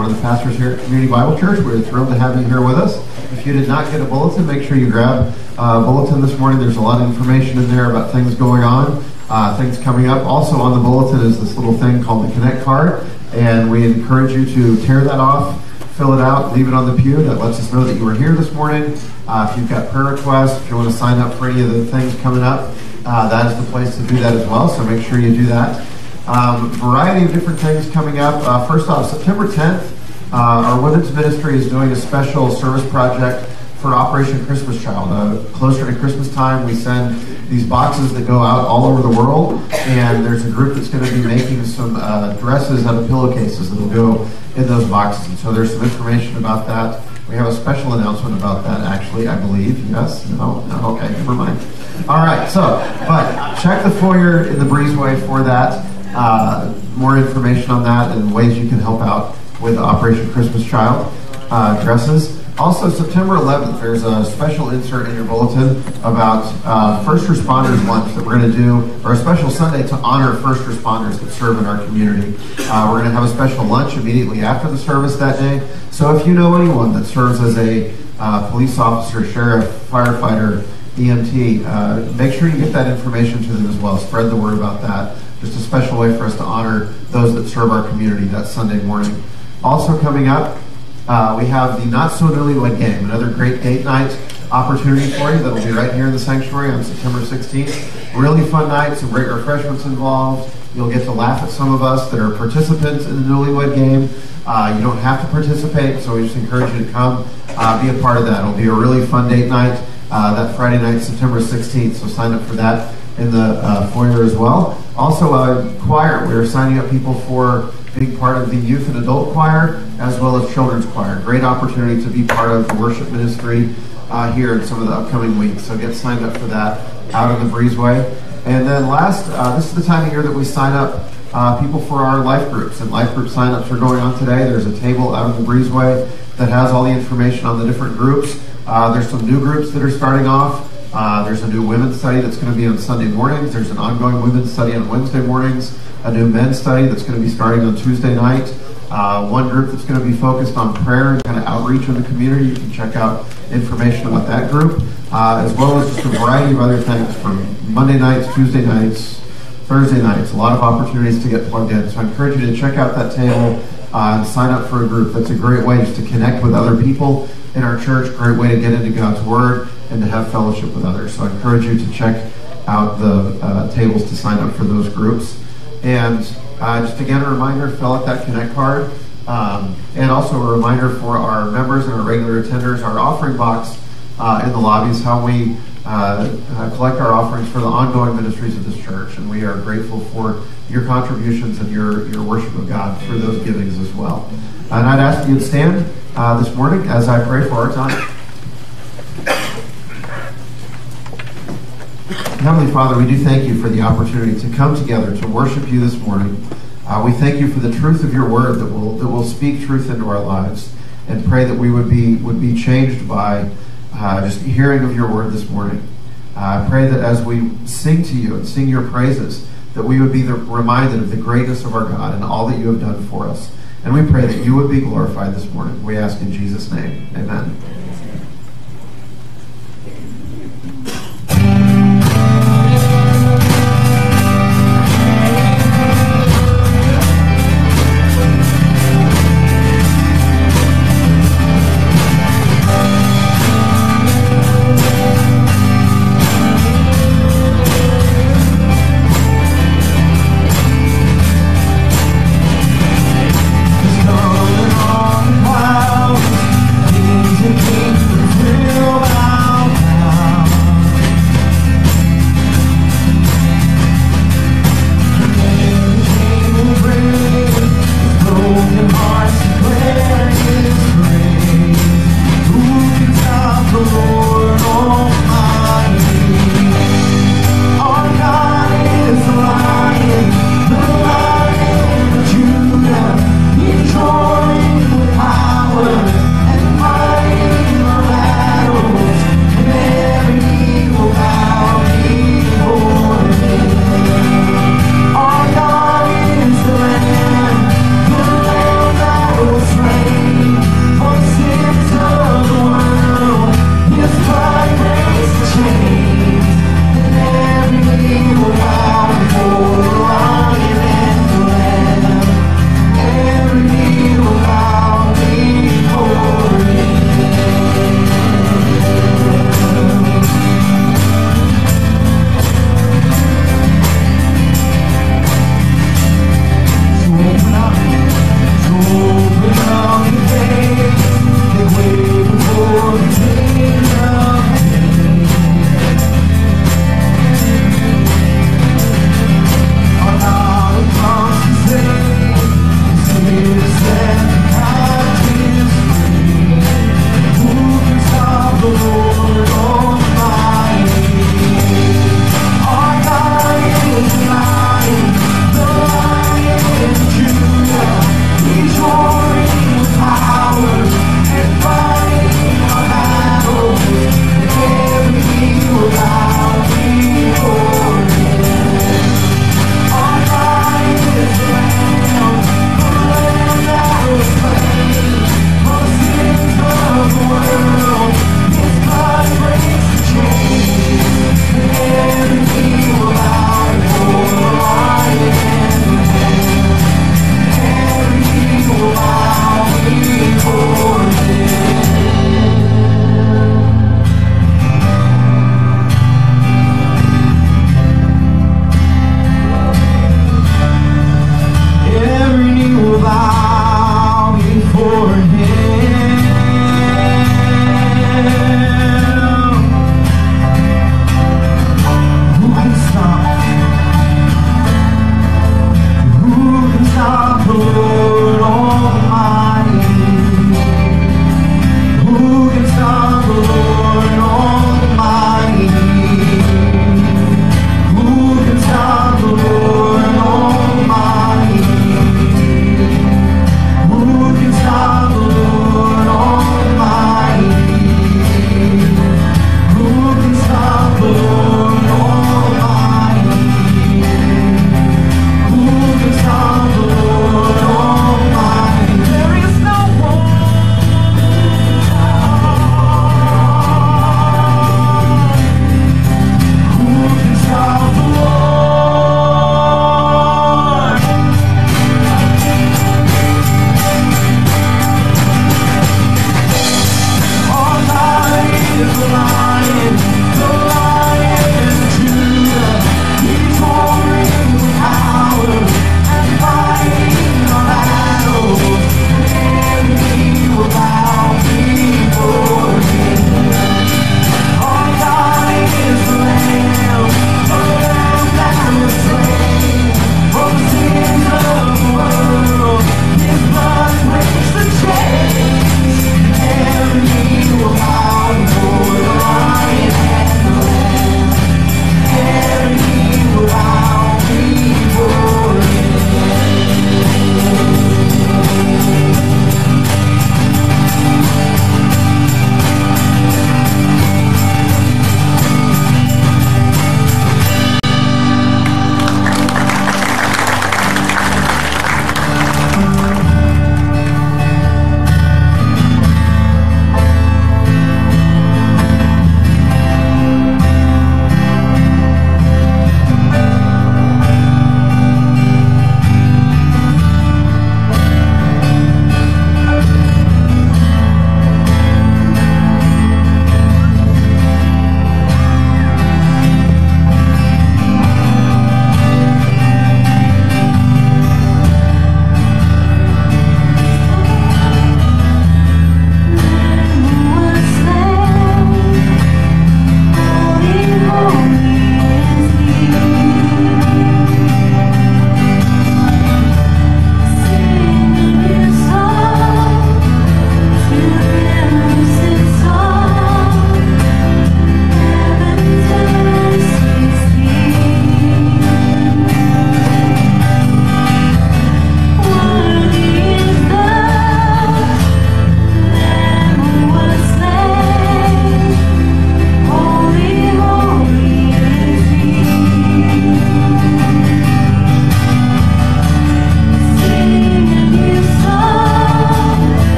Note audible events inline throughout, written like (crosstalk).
one of the pastors here at Community Bible Church. We're thrilled to have you here with us. If you did not get a bulletin, make sure you grab a bulletin this morning. There's a lot of information in there about things going on, uh, things coming up. Also on the bulletin is this little thing called the Connect card, and we encourage you to tear that off fill it out, leave it on the pew. That lets us know that you were here this morning. Uh, if you've got prayer requests, if you want to sign up for any of the things coming up, uh, that is the place to do that as well. So make sure you do that. Um, variety of different things coming up. Uh, first off, September 10th, uh, our women's ministry is doing a special service project for Operation Christmas Child. Uh, closer to Christmas time, we send these boxes that go out all over the world, and there's a group that's going to be making some uh, dresses out of pillowcases that'll go in those boxes. And so there's some information about that. We have a special announcement about that, actually, I believe. Yes? No? no? Okay, never mind. All right, so, but check the foyer in the breezeway for that. Uh, more information on that and ways you can help out with Operation Christmas Child uh, dresses. Also, September 11th, there's a special insert in your bulletin about uh, first responders lunch that we're going to do, or a special Sunday to honor first responders that serve in our community. Uh, we're going to have a special lunch immediately after the service that day. So if you know anyone that serves as a uh, police officer, sheriff, firefighter, EMT, uh, make sure you get that information to them as well. Spread the word about that. Just a special way for us to honor those that serve our community that Sunday morning. Also coming up, uh, we have the Not So Newlywed Game, another great date night opportunity for you that will be right here in the sanctuary on September 16th. Really fun night, some great refreshments involved. You'll get to laugh at some of us that are participants in the Newlywed Game. Uh, you don't have to participate, so we just encourage you to come uh, be a part of that. It'll be a really fun date night uh, that Friday night, September 16th, so sign up for that in the uh, foyer as well. Also, uh, choir, we're signing up people for being part of the youth and adult choir as well as children's choir. Great opportunity to be part of the worship ministry uh, here in some of the upcoming weeks. So get signed up for that out in the breezeway. And then last, uh, this is the time of year that we sign up uh, people for our life groups. And life group signups are going on today. There's a table out in the breezeway that has all the information on the different groups. Uh, there's some new groups that are starting off. Uh, there's a new women's study that's going to be on Sunday mornings. There's an ongoing women's study on Wednesday mornings a new men's study that's going to be starting on Tuesday night. Uh, one group that's going to be focused on prayer and kind of outreach in the community. You can check out information about that group, uh, as well as just a variety of other things from Monday nights, Tuesday nights, Thursday nights. A lot of opportunities to get plugged in. So I encourage you to check out that table uh, and sign up for a group. That's a great way just to connect with other people in our church. Great way to get into God's Word and to have fellowship with others. So I encourage you to check out the uh, tables to sign up for those groups. And uh, just again, a reminder, fill out that Connect card. Um, and also a reminder for our members and our regular attenders, our offering box uh, in the lobby is how we uh, uh, collect our offerings for the ongoing ministries of this church. And we are grateful for your contributions and your, your worship of God through those givings as well. And I'd ask you to stand uh, this morning as I pray for our time. Heavenly Father, we do thank you for the opportunity to come together to worship you this morning. Uh, we thank you for the truth of your word that will that will speak truth into our lives, and pray that we would be would be changed by uh, just hearing of your word this morning. Uh, I pray that as we sing to you and sing your praises, that we would be the, reminded of the greatness of our God and all that you have done for us. And we pray that you would be glorified this morning. We ask in Jesus' name. Amen.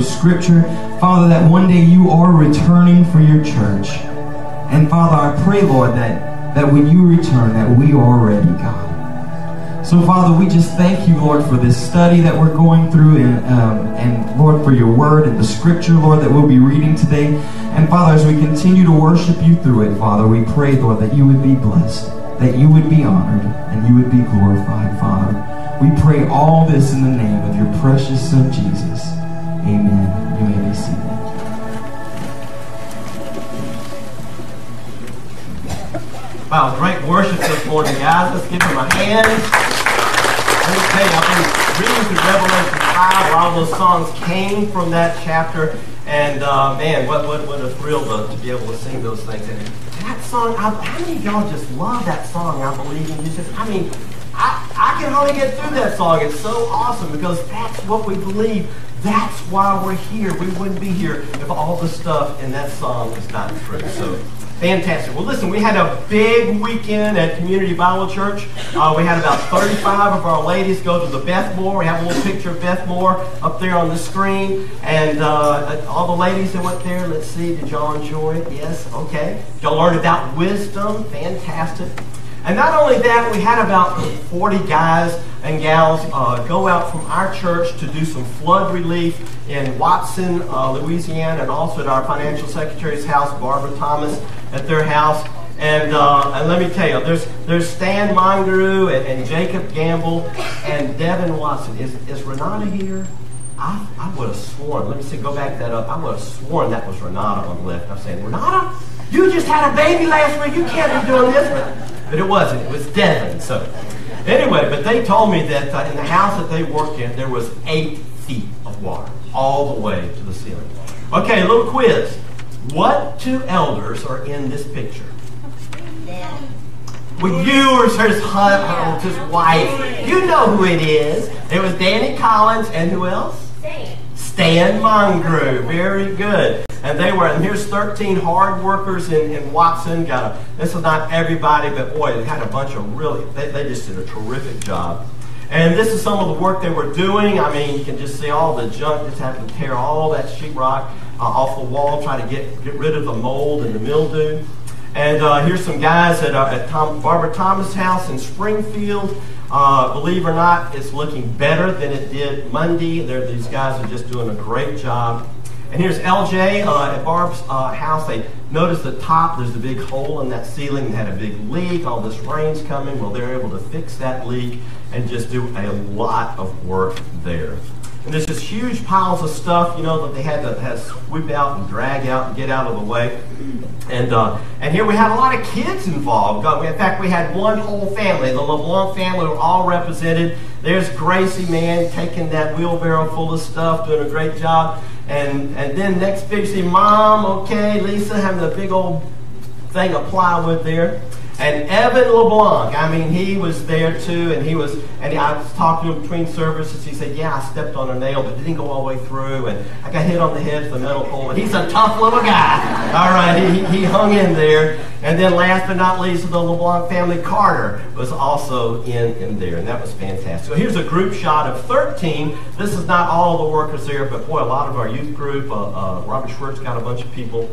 Of Scripture. Father, that one day you are returning for your church. And, Father, I pray, Lord, that, that when you return, that we are ready, God. So, Father, we just thank you, Lord, for this study that we're going through, and, um, and Lord, for your word and the Scripture, Lord, that we'll be reading today. And Father, as we continue to worship you through it, Father, we pray, Lord, that you would be blessed, that you would be honored, and you would be glorified, Father. We pray all this in the name of your precious Son, Jesus. Amen. You may be seated. Wow, great worship this morning, guys. Let's give him a hand. Let me tell you, I've been reading through Revelation 5 where all those songs came from that chapter. And uh, man, what, what, what a thrill to, to be able to sing those things. And that song, I, how many of y'all just love that song, I believe in you? Just, I mean, I, I can hardly get through that song. It's so awesome because that's what we believe. That's why we're here. We wouldn't be here if all the stuff in that song was not true. So Fantastic. Well, listen, we had a big weekend at Community Bible Church. Uh, we had about 35 of our ladies go to the Beth Moore. We have a little picture of Beth Moore up there on the screen. And uh, all the ladies that went there, let's see, did y'all enjoy it? Yes? Okay. Y'all learned about wisdom. Fantastic. And not only that, we had about 40 guys and gals uh, go out from our church to do some flood relief in Watson, uh, Louisiana, and also at our financial secretary's house, Barbara Thomas, at their house. And, uh, and let me tell you, there's, there's Stan Mongeru and, and Jacob Gamble and Devin Watson. Is, is Renata here? I, I would have sworn, let me see, go back that up. I would have sworn that was Renata on the left. I'm saying, Renata, you just had a baby last week. You can't be doing this. But it wasn't. It was Devin. So anyway, but they told me that uh, in the house that they worked in, there was eight feet of water all the way to the ceiling. Okay, a little quiz. What two elders are in this picture? With you or his husband, his wife. You know who it is. It was Danny Collins and who else? Stan. Stan Mongeru. Very good. And they were, and here's 13 hard workers in, in Watson. Got a, this is not everybody, but boy, they had a bunch of really, they, they just did a terrific job. And this is some of the work they were doing. I mean, you can just see all the junk that's having to tear all that sheetrock uh, off the wall, trying to get, get rid of the mold and the mildew. And uh, here's some guys at, uh, at Tom, Barbara Thomas' house in Springfield. Uh, believe it or not, it's looking better than it did Monday. They're, these guys are just doing a great job. And here's LJ uh, at Barb's uh, house. They noticed the top, there's a big hole in that ceiling. They had a big leak. All this rain's coming. Well, they're able to fix that leak and just do a lot of work there. And there's just huge piles of stuff, you know, that they had to, had sweep out and drag out and get out of the way. And uh, and here we had a lot of kids involved. In fact, we had one whole family. The LeBlanc family were all represented. There's Gracie, man, taking that wheelbarrow full of stuff, doing a great job. And and then next picture, mom, okay, Lisa having a big old thing of plywood there. And Evan LeBlanc, I mean, he was there too, and he was, and I was talking to him between services. He said, "Yeah, I stepped on a nail, but didn't go all the way through, and I got hit on the head with a metal pole." And he's a tough little guy. All right, he, he hung in there. And then, last but not least, the LeBlanc family, Carter was also in in there, and that was fantastic. So here's a group shot of 13. This is not all the workers there, but boy, a lot of our youth group. Uh, uh, Robert Schwartz got a bunch of people.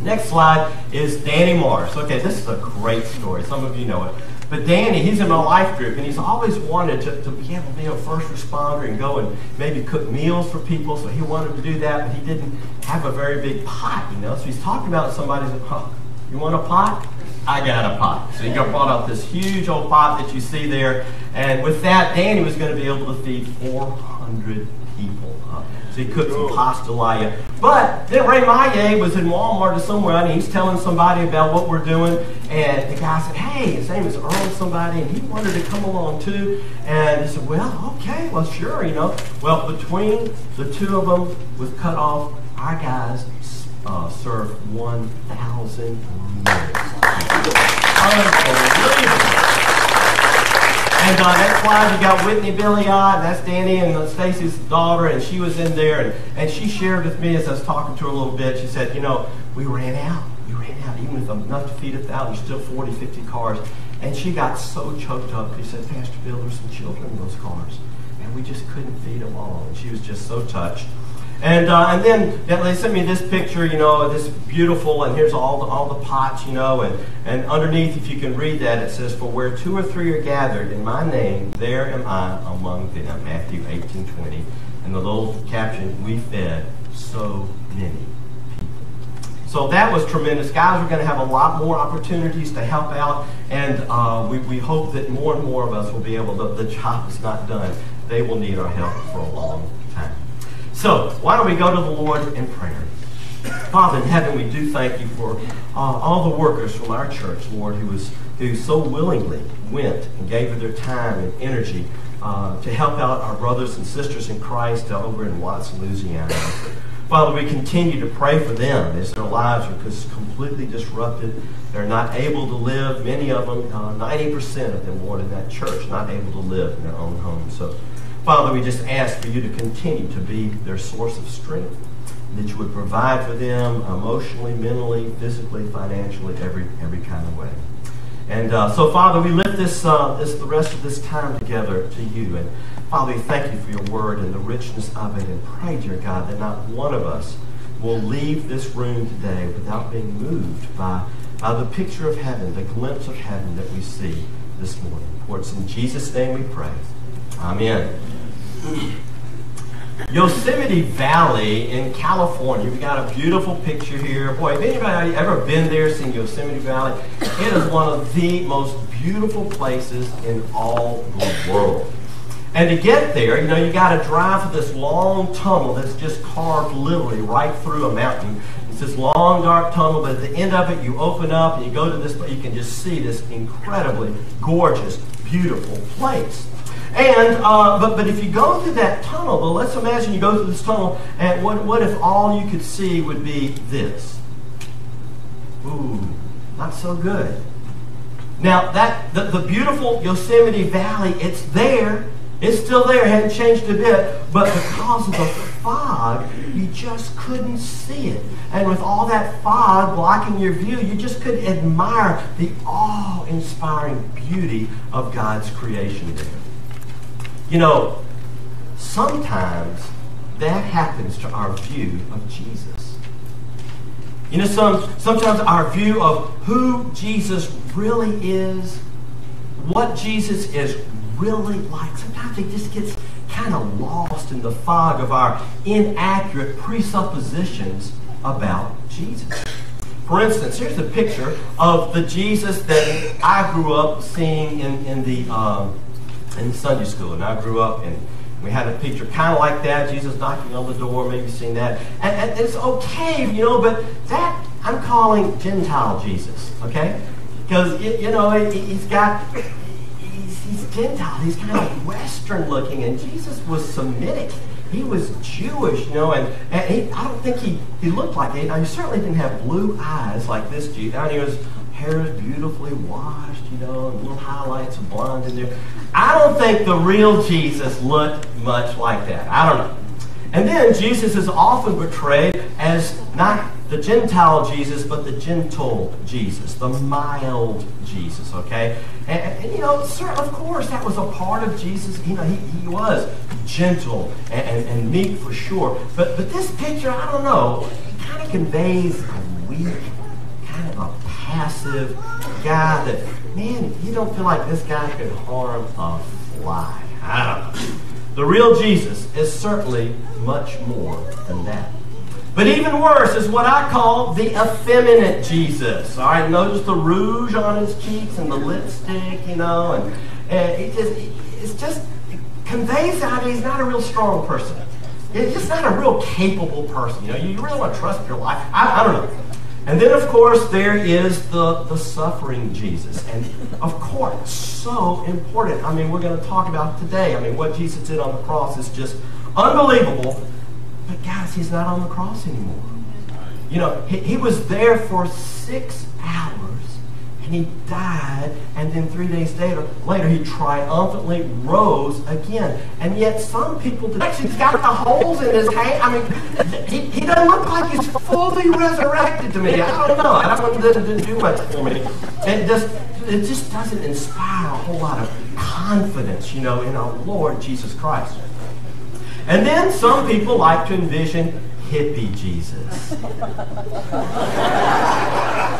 Next slide is Danny Morris. Okay, this is a great story. Some of you know it. But Danny, he's in my life group, and he's always wanted to, to be able to be a first responder and go and maybe cook meals for people. So he wanted to do that, but he didn't have a very big pot, you know. So he's talking about somebody's, oh, you want a pot? I got a pot. So he got brought out this huge old pot that you see there. And with that, Danny was going to be able to feed 400 people. He cooked some pasta pastalaya. But then Ray Maye was in Walmart or somewhere, and he's telling somebody about what we're doing. And the guy said, hey, his name is Earl somebody, and he wanted to come along too. And he said, well, okay, well, sure, you know. Well, between the two of them was cut off, our guys uh, served 1,000 meals. Unbelievable. And uh, that's why we got Whitney Billiot, and that's Danny and Stacy's daughter, and she was in there, and, and she shared with me as I was talking to her a little bit, she said, you know, we ran out. We ran out. Even with enough to feed a thousand, still 40, 50 cars. And she got so choked up. She said, Pastor Bill, there's some children in those cars. And we just couldn't feed them all. And she was just so touched. And, uh, and then they sent me this picture, you know, this beautiful, and here's all the, all the pots, you know, and, and underneath, if you can read that, it says, For where two or three are gathered in my name, there am I among them. Matthew 18, 20. And the little caption, we fed so many people. So that was tremendous. Guys, we're going to have a lot more opportunities to help out, and uh, we, we hope that more and more of us will be able to, the job is not done. They will need our help for a long time. So, why don't we go to the Lord in prayer? Father in heaven, we do thank you for uh, all the workers from our church, Lord, who, was, who so willingly went and gave of their time and energy uh, to help out our brothers and sisters in Christ over in Watts, Louisiana. Father, we continue to pray for them as their lives are just completely disrupted. They're not able to live, many of them, uh, 90% of them, Lord, in that church, not able to live in their own home. So Father, we just ask for you to continue to be their source of strength, that you would provide for them emotionally, mentally, physically, financially, every every kind of way. And uh, so, Father, we lift this uh, this the rest of this time together to you. And Father, we thank you for your word and the richness of it, and pray, dear God, that not one of us will leave this room today without being moved by, by the picture of heaven, the glimpse of heaven that we see this morning. For it's in Jesus' name we pray. Amen. Yosemite Valley in California. We've got a beautiful picture here. Boy, if anybody ever been there, seen Yosemite Valley, it is one of the most beautiful places in all the world. And to get there, you know, you got to drive through this long tunnel that's just carved literally right through a mountain. It's this long, dark tunnel, but at the end of it, you open up and you go to this, you can just see this incredibly gorgeous, beautiful place. And uh, but but if you go through that tunnel, well, let's imagine you go through this tunnel, and what what if all you could see would be this? Ooh, not so good. Now that the, the beautiful Yosemite Valley, it's there. It's still there, it hadn't changed a bit, but because of the fog, you just couldn't see it. And with all that fog blocking your view, you just couldn't admire the awe inspiring beauty of God's creation there. You know, sometimes that happens to our view of Jesus. You know, some, sometimes our view of who Jesus really is, what Jesus is really like, sometimes it just gets kind of lost in the fog of our inaccurate presuppositions about Jesus. For instance, here's a picture of the Jesus that I grew up seeing in, in the um, in Sunday school, and I grew up and we had a picture kind of like that, Jesus knocking on the door, maybe seen that. And, and, it's okay, you know, but that I'm calling Gentile Jesus, okay? Because, you know, he's got, he's, he's Gentile, he's kind of Western looking, and Jesus was Semitic. He was Jewish, you know, and, and he, I don't think he, he looked like it. Now, he certainly didn't have blue eyes like this Jesus. I mean, he was hair is beautifully washed, you know, and little highlights of blonde in there. I don't think the real Jesus looked much like that. I don't know. And then Jesus is often portrayed as not the Gentile Jesus, but the gentle Jesus, the mild Jesus, okay? And, and you know, sir, of course, that was a part of Jesus. You know, he, he was gentle and, and, and meek for sure. But, but this picture, I don't know, it kind of conveys a weak, kind of a passive guy that, man, you don't feel like this guy could harm a fly. I don't know. The real Jesus is certainly much more than that. But even worse is what I call the effeminate Jesus. All right, notice the rouge on his cheeks and the lipstick, you know, and, and it just, it's just it conveys out he's not a real strong person. He's just not a real capable person. You know, you really want to trust your life. I, I don't know. And then, of course, there is the, the suffering Jesus. And, of course, so important. I mean, we're going to talk about today. I mean, what Jesus did on the cross is just unbelievable. But, guys, he's not on the cross anymore. You know, he, he was there for six hours he died, and then three days later, later he triumphantly rose again. And yet some people actually got the holes in his head. I mean, he, he doesn't look like he's fully resurrected to me. I don't know. I don't know. Didn't do much for me. It just, it just doesn't inspire a whole lot of confidence, you know, in our Lord Jesus Christ. And then some people like to envision hippie Jesus.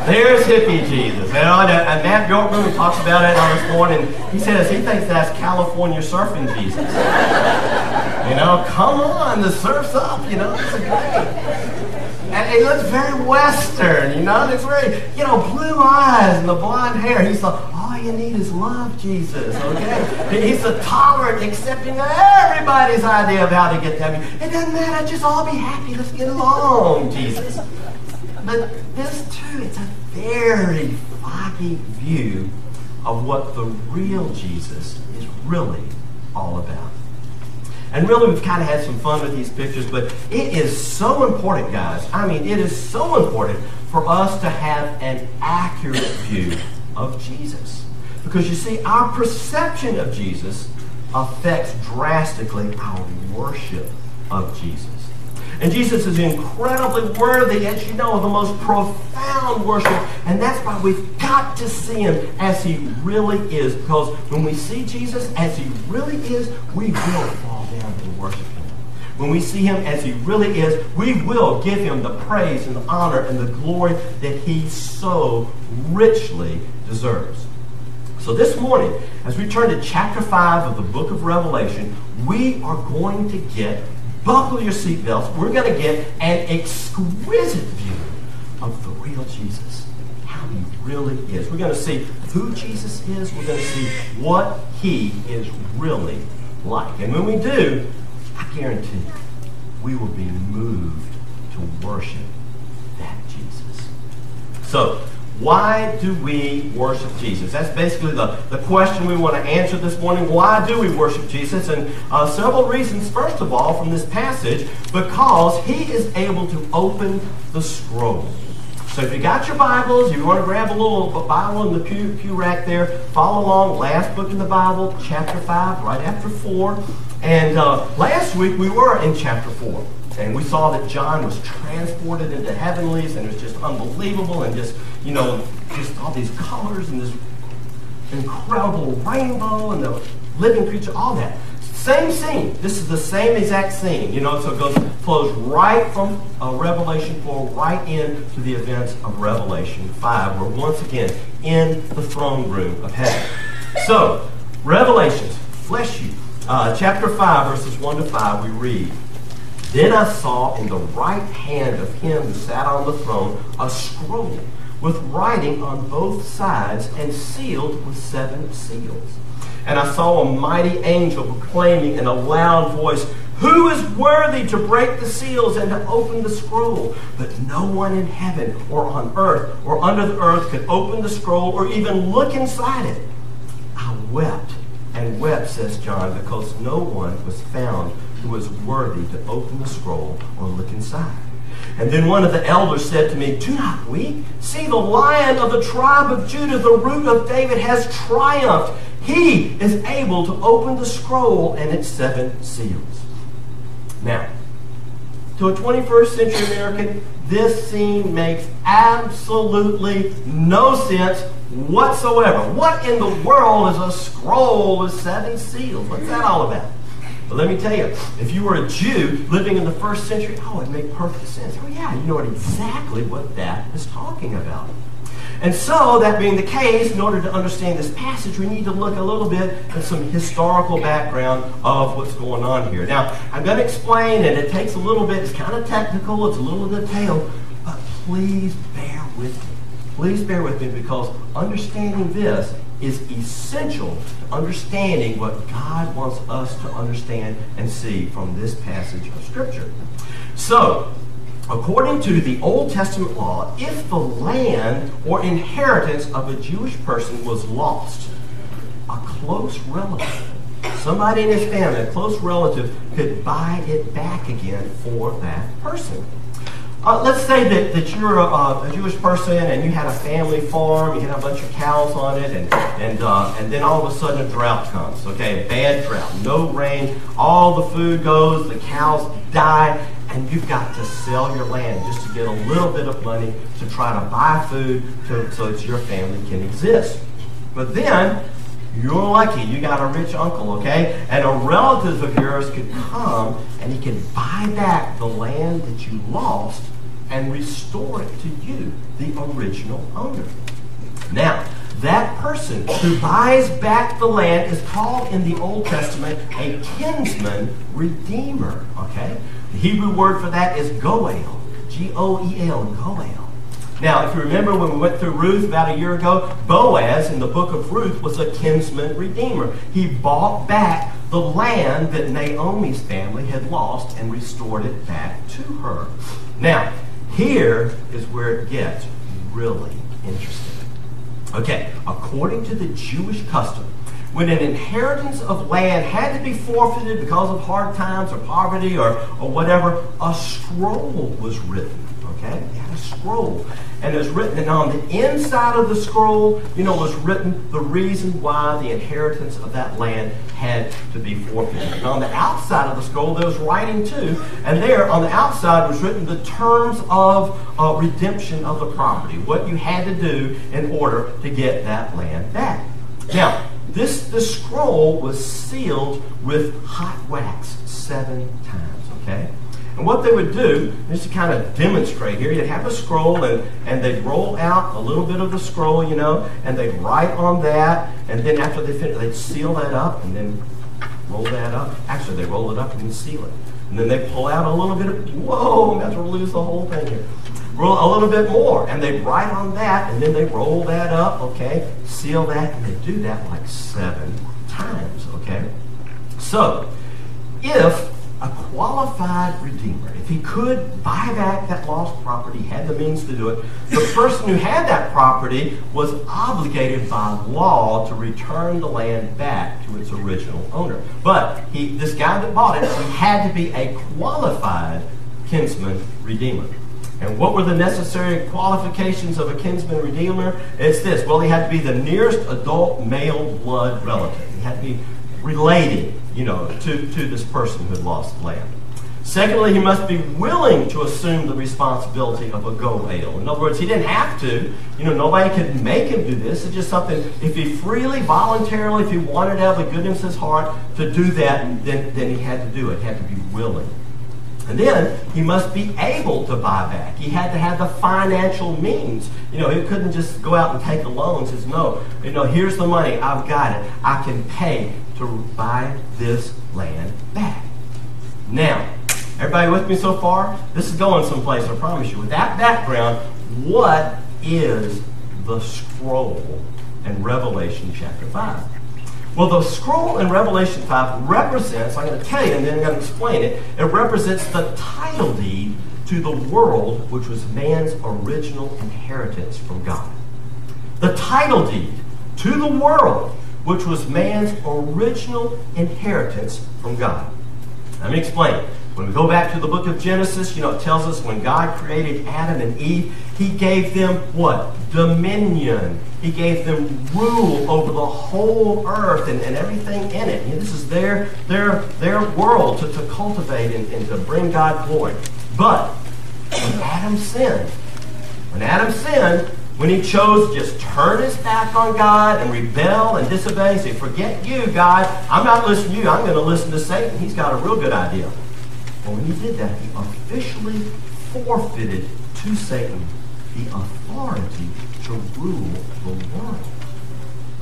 There's hippie Jesus. You uh, know, and, and Matt Bjorkman talks about it on this morning. He says he thinks that's California surfing Jesus. You know, come on, the surf's up, you know, it's great. And he looks very Western, you know, it's very, you know, blue eyes and the blonde hair. He's like, you need is love, Jesus, okay? He's a tolerant, accepting of everybody's idea of how to get to heaven. It doesn't matter, just all be happy, let's get along, Jesus. But this too, it's a very foggy view of what the real Jesus is really all about. And really, we've kind of had some fun with these pictures, but it is so important, guys. I mean, it is so important for us to have an accurate view of Jesus. Because you see, our perception of Jesus affects drastically our worship of Jesus. And Jesus is incredibly worthy, as you know, of the most profound worship. And that's why we've got to see him as he really is. Because when we see Jesus as he really is, we will fall down and worship him. When we see him as he really is, we will give him the praise and the honor and the glory that he so richly deserves. So this morning, as we turn to chapter 5 of the book of Revelation, we are going to get buckle your seatbelts. We're going to get an exquisite view of the real Jesus, how he really is. We're going to see who Jesus is. We're going to see what he is really like. And when we do, I guarantee you, we will be moved to worship that Jesus. So, why do we worship Jesus? That's basically the, the question we want to answer this morning. Why do we worship Jesus? And uh, several reasons. First of all, from this passage, because he is able to open the scroll. So if you got your Bibles, if you want to grab a little Bible in the pew, pew rack there, follow along. Last book in the Bible, chapter 5, right after 4. And uh, last week we were in chapter 4. And we saw that John was transported into heavenlies, and it was just unbelievable, and just, you know, just all these colors and this incredible rainbow and the living creature, all that. Same scene. This is the same exact scene. You know, so it goes flows right from uh, Revelation 4 right into the events of Revelation 5. We're once again in the throne room of heaven. So, Revelations, flesh you. Uh, chapter 5, verses 1 to 5, we read. Then I saw in the right hand of him who sat on the throne a scroll with writing on both sides and sealed with seven seals. And I saw a mighty angel proclaiming in a loud voice, Who is worthy to break the seals and to open the scroll? But no one in heaven or on earth or under the earth could open the scroll or even look inside it. I wept and wept, says John, because no one was found who was worthy to open the scroll or look inside. And then one of the elders said to me, Do not weep. See, the lion of the tribe of Judah, the root of David, has triumphed. He is able to open the scroll and its seven seals. Now, to a 21st century American, this scene makes absolutely no sense whatsoever. What in the world is a scroll with seven seals? What's that all about? But let me tell you, if you were a Jew living in the first century, oh, it'd make perfect sense. Oh, yeah, you know exactly what that is talking about. And so, that being the case, in order to understand this passage, we need to look a little bit at some historical background of what's going on here. Now, I'm going to explain, and it takes a little bit, it's kind of technical, it's a little detailed, but please bear with me. Please bear with me because understanding this is essential to understanding what God wants us to understand and see from this passage of Scripture. So, according to the Old Testament law, if the land or inheritance of a Jewish person was lost, a close relative, somebody in his family, a close relative, could buy it back again for that person. Uh, let's say that, that you're a, a, Jewish person and you had a family farm, you had a bunch of cows on it, and, and, uh, and then all of a sudden a drought comes, okay? A bad drought, no rain, all the food goes, the cows die, and you've got to sell your land just to get a little bit of money to try to buy food to, so that your family can exist. But then, you're lucky. You got a rich uncle, okay? And a relative of yours could come and he could buy back the land that you lost and restore it to you, the original owner. Now, that person who buys back the land is called in the Old Testament a kinsman redeemer, okay? The Hebrew word for that is goel, G O E L, goel. Now, if you remember when we went through Ruth about a year ago, Boaz in the book of Ruth was a kinsman redeemer. He bought back the land that Naomi's family had lost and restored it back to her. Now, here is where it gets really interesting. Okay, according to the Jewish custom, when an inheritance of land had to be forfeited because of hard times or poverty or, or whatever, a scroll was written. Okay? They had a scroll. And it was written, and on the inside of the scroll, you know, was written the reason why the inheritance of that land had to be forfeited. And on the outside of the scroll, there was writing too. And there, on the outside, was written the terms of uh, redemption of the property, what you had to do in order to get that land back. Now, this, this scroll was sealed with hot wax seven times, okay? And what they would do, just to kind of demonstrate here, you'd have a scroll and, and they'd roll out a little bit of the scroll, you know, and they'd write on that, and then after they finish, they'd seal that up and then roll that up. Actually, they roll it up and then seal it. And then they pull out a little bit of, whoa, I'm about to lose the whole thing here. Roll a little bit more. And they write on that, and then they roll that up, okay? Seal that, and they do that like seven times, okay? So, if a qualified redeemer, if he could buy back that lost property, had the means to do it, the person who had that property was obligated by law to return the land back to its original owner. But he, this guy that bought it, he had to be a qualified kinsman redeemer. And what were the necessary qualifications of a kinsman redeemer? It's this. Well, he had to be the nearest adult male blood relative. He had to be related, you know, to, to this person who had lost land. Secondly, he must be willing to assume the responsibility of a goel. In other words, he didn't have to. You know, nobody could make him do this. It's just something, if he freely, voluntarily, if he wanted to have the goodness in his heart to do that, then, then he had to do it. He had to be willing. And then he must be able to buy back. He had to have the financial means. You know, he couldn't just go out and take a loan and says, no, you know, here's the money, I've got it. I can pay to buy this land back. Now, everybody with me so far? This is going someplace, I promise you. With that background, what is the scroll in Revelation chapter 5? Well, the scroll in Revelation 5 represents, I'm going to tell you and then I'm going to explain it, it represents the title deed to the world, which was man's original inheritance from God. The title deed to the world which was man's original inheritance from God. Let me explain. When we go back to the book of Genesis, you know, it tells us when God created Adam and Eve, he gave them what? Dominion. He gave them rule over the whole earth and, and everything in it. You know, this is their, their, their world to, to cultivate and, and to bring God glory. But when Adam sinned, when Adam sinned, when he chose to just turn his back on God and rebel and disobey, say, forget you, God, I'm not listening to you, I'm going to listen to Satan. He's got a real good idea. Well, when he did that, he officially forfeited to Satan the authority to rule the world.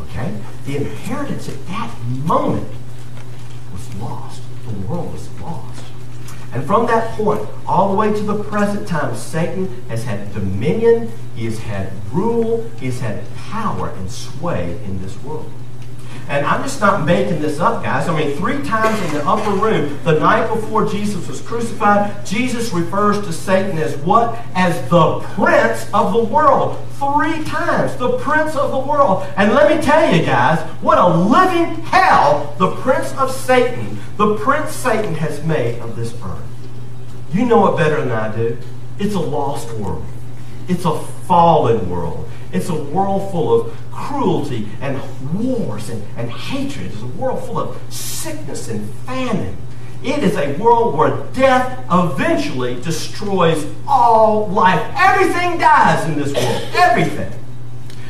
Okay? The inheritance at that moment was lost. The world was lost. And from that point all the way to the present time, Satan has had dominion, he has had rule, he has had power and sway in this world. And I'm just not making this up, guys. I mean, three times in the upper room, the night before Jesus was crucified, Jesus refers to Satan as what? As the prince of the world. Three times, the prince of the world. And let me tell you guys, what a living hell the prince of Satan, the prince Satan has made of this earth. You know it better than I do. It's a lost world. It's a fallen world. It's a world full of cruelty and wars and, and hatred. It's a world full of sickness and famine. It is a world where death eventually destroys all life. Everything dies in this world. Everything.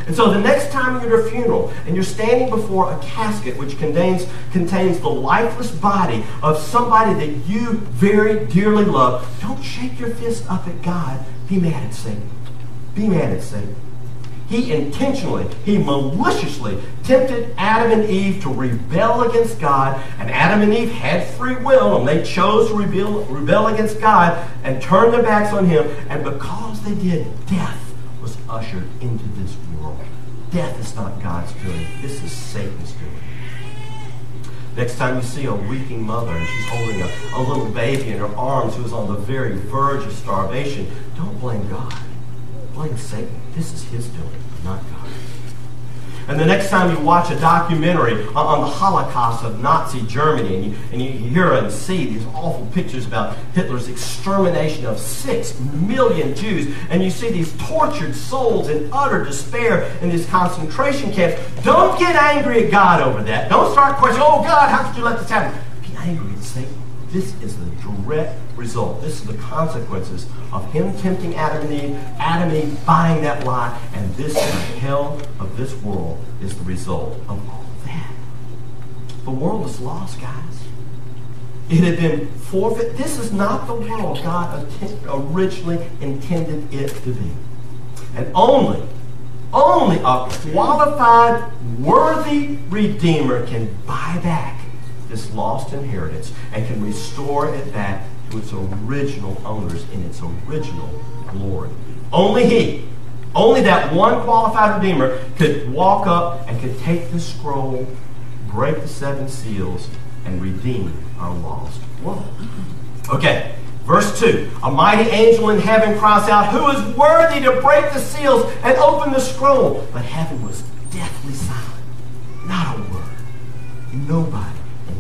And so the next time you're at a funeral and you're standing before a casket which contains, contains the lifeless body of somebody that you very dearly love, don't shake your fist up at God. Be mad at Satan. Be mad at Satan. He intentionally, he maliciously tempted Adam and Eve to rebel against God, and Adam and Eve had free will, and they chose to rebel, rebel against God and turn their backs on him, and because they did, death was ushered into this world. Death is not God's doing. This is Satan's doing. Next time you see a weeping mother and she's holding a, a little baby in her arms who is on the very verge of starvation, don't blame God blame Satan. This is his doing, not God. And the next time you watch a documentary on the Holocaust of Nazi Germany and you, and you hear and see these awful pictures about Hitler's extermination of six million Jews, and you see these tortured souls in utter despair in these concentration camps, don't get angry at God over that. Don't start questioning, oh God, how could you let this happen? Be angry at Satan. This is the direct result. This is the consequences of him tempting Adam and Eve, Adam and Eve buying that lie, and this hell of this world is the result of all that. The world is lost, guys. It had been forfeit. This is not the world God originally intended it to be. And only, only a qualified, worthy Redeemer can buy back this lost inheritance and can restore it back to its original owners in its original glory. Only He, only that one qualified Redeemer could walk up and could take the scroll, break the seven seals, and redeem our lost world. Okay, verse 2. A mighty angel in heaven cries out, Who is worthy to break the seals and open the scroll? But heaven was deathly silent. Not a word. Nobody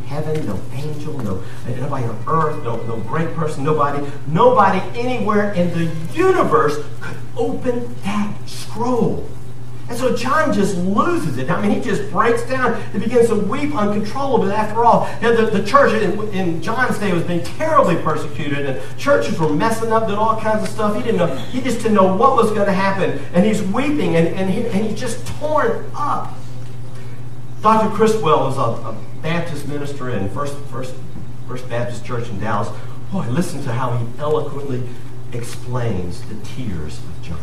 heaven, no angel, no nobody on earth, no, no great person, nobody, nobody anywhere in the universe could open that scroll. And so John just loses it. I mean, he just breaks down. He begins to weep uncontrollably. After all, you know, the, the church in, in, John's day was being terribly persecuted, and churches were messing up, doing all kinds of stuff. He didn't know. He just didn't know what was going to happen, and he's weeping, and, and, he, and he's just torn up. Dr. Criswell was a, a Baptist minister in First, First, First Baptist Church in Dallas. Boy, listen to how he eloquently explains the tears of John.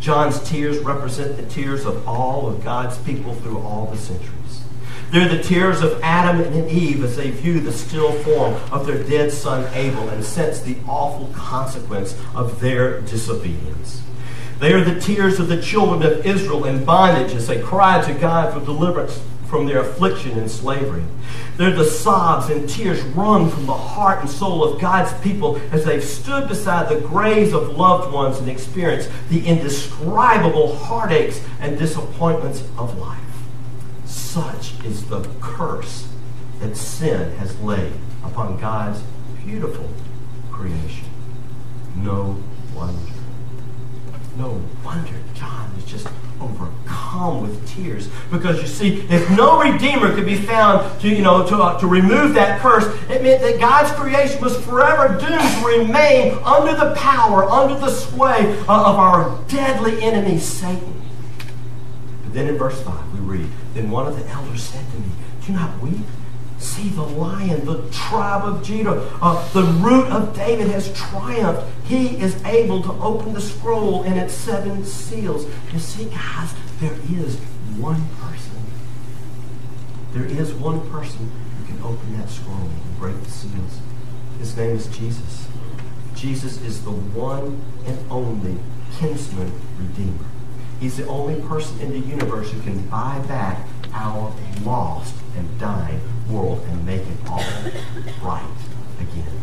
John's tears represent the tears of all of God's people through all the centuries. They're the tears of Adam and Eve as they view the still form of their dead son Abel and sense the awful consequence of their disobedience. They are the tears of the children of Israel in bondage as they cry to God for deliverance from their affliction and slavery. They're the sobs and tears wrung from the heart and soul of God's people as they've stood beside the graves of loved ones and experienced the indescribable heartaches and disappointments of life. Such is the curse that sin has laid upon God's beautiful creation. No wonder. No wonder John is just overcome with tears. Because you see, if no Redeemer could be found to, you know, to, uh, to remove that curse, it meant that God's creation was forever doomed to remain under the power, under the sway uh, of our deadly enemy, Satan. But then in verse 5, we read, Then one of the elders said to me, Do not weep. See the lion, the tribe of Judah, uh, the root of David has triumphed. He is able to open the scroll and its seven seals. You see, guys, there is one person. There is one person who can open that scroll and break the seals. His name is Jesus. Jesus is the one and only kinsman redeemer. He's the only person in the universe who can buy back our lost and dying world and make it all right again.